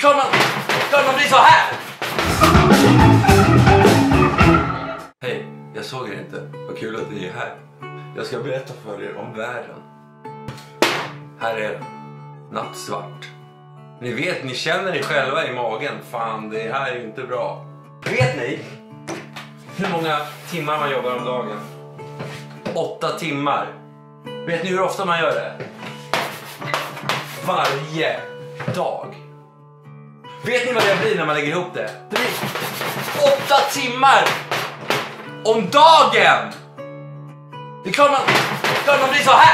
klart man, klart man blir så här! Hej, jag såg er inte. Vad kul att ni är här. Jag ska berätta för er om världen. Här är den. Nattsvart. Ni vet, ni känner er själva i magen. Fan, det här är ju inte bra. Vet ni hur många timmar man jobbar om dagen? Åtta timmar. Vet ni hur ofta man gör det? Varje dag. Vet ni vad det blir när man lägger ihop det? Det blir åtta timmar om dagen! Det är klart man, klart man blir så här!